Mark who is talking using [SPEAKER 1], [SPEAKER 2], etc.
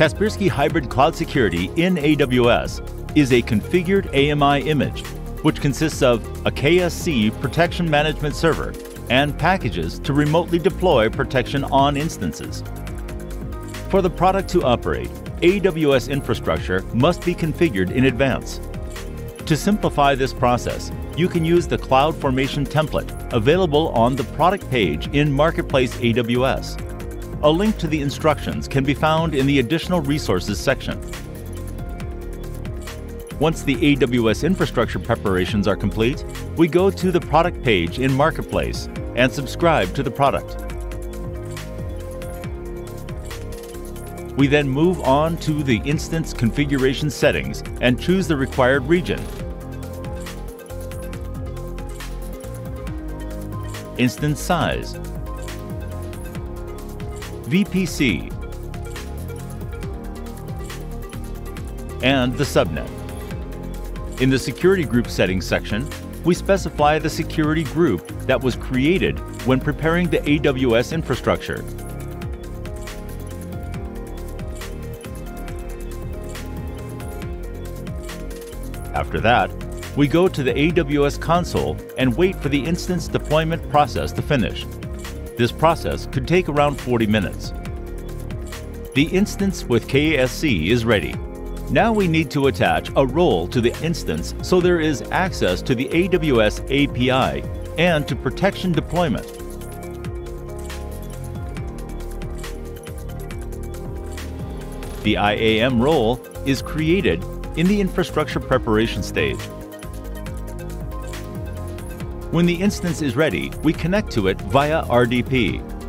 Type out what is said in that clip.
[SPEAKER 1] Kaspersky Hybrid Cloud Security in AWS is a configured AMI image, which consists of a KSC protection management server and packages to remotely deploy protection on instances. For the product to operate, AWS infrastructure must be configured in advance. To simplify this process, you can use the CloudFormation template available on the product page in Marketplace AWS. A link to the instructions can be found in the Additional Resources section. Once the AWS infrastructure preparations are complete, we go to the product page in Marketplace and subscribe to the product. We then move on to the instance configuration settings and choose the required region. Instance size, VPC, and the subnet. In the Security Group Settings section, we specify the security group that was created when preparing the AWS infrastructure. After that, we go to the AWS console and wait for the instance deployment process to finish. This process could take around 40 minutes. The instance with KSC is ready. Now we need to attach a role to the instance so there is access to the AWS API and to protection deployment. The IAM role is created in the infrastructure preparation stage. When the instance is ready, we connect to it via RDP.